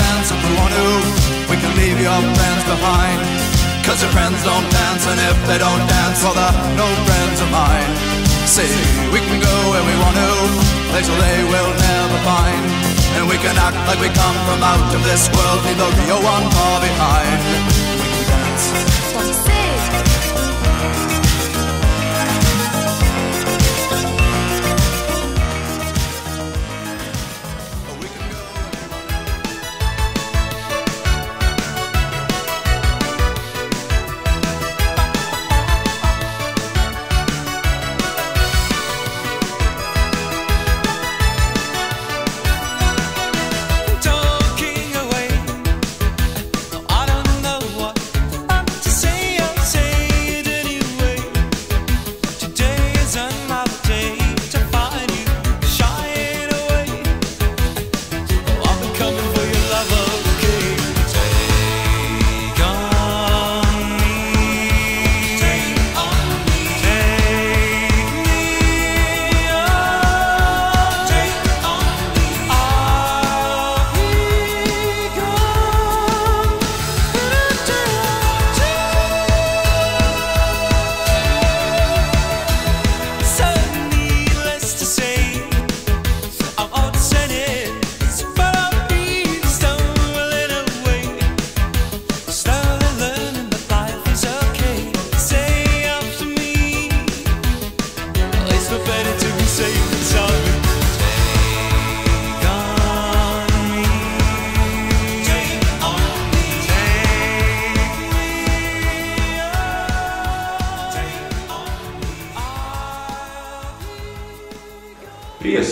dance if we want to. We can leave your friends behind. Cause your friends don't dance, and if they don't dance, well, they're no friends of mine. See, we can go where we want to, places they will never find. And we can act like we come from out of this world, leave the real one far behind. We can dance.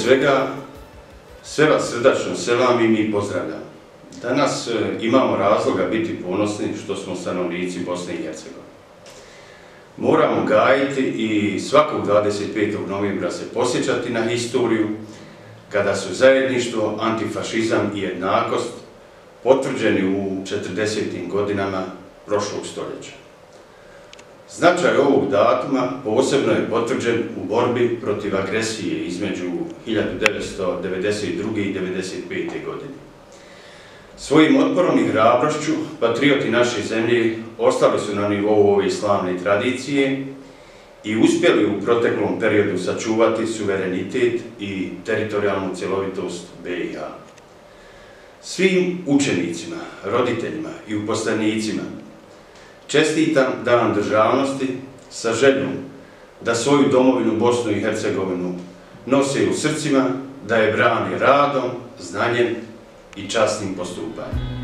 Svega, sve vas srdačno selam i pozdravljam. Danas e, imamo razloga biti ponosni što smo stanovnici Bosne i Hercegovine. Moramo gajiti i svakog 25. novembra se posjećati na historiju kada su zajedništvo, antifašizam i jednakost potvrđeni u 40. godinama prošlog stoljeća. Značaj ovog datuma posebno je potvrđen u borbi protiv agresije između 1992. i 1995. godine. Svojim otporom i hrabrošću patrioti naše zemlje ostali su na nivou ove slavne tradicije i uspjeli u proteklom periodu sačuvati suverenitet i teritorijalnu cjelovitost BiH. Svim učenicima, roditeljima i uposlenicima Čestitam Dan državnosti sa željom da svoju domovinu Bosnu i Hercegovinu nose u srcima, da je brane radom, znanjem i časnim postupanjem.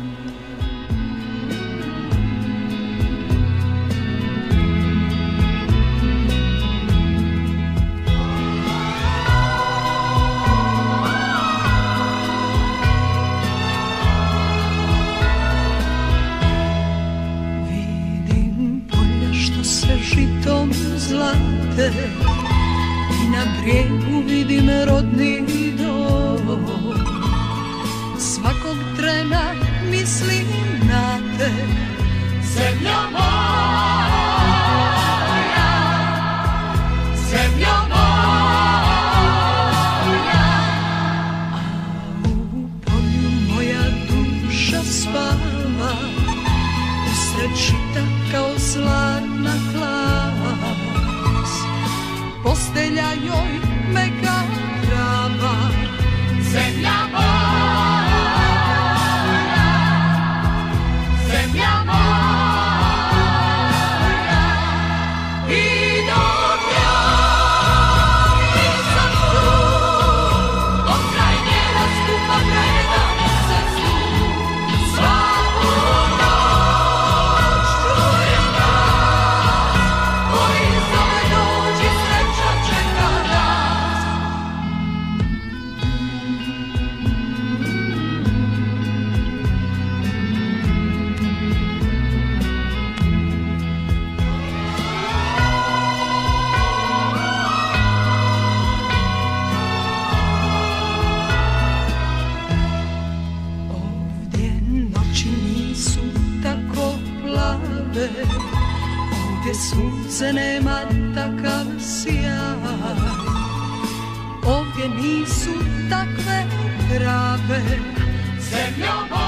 Zlate I na brijegu vidim rodni dom. Svakog trena mislim na te. Zemlja moja Zemlja moja. A u polju moja duša spava. Usred žita ella yo plave Ovdje sunce nema takav sjaj. Ovdje nisu takve trave Zemlja moja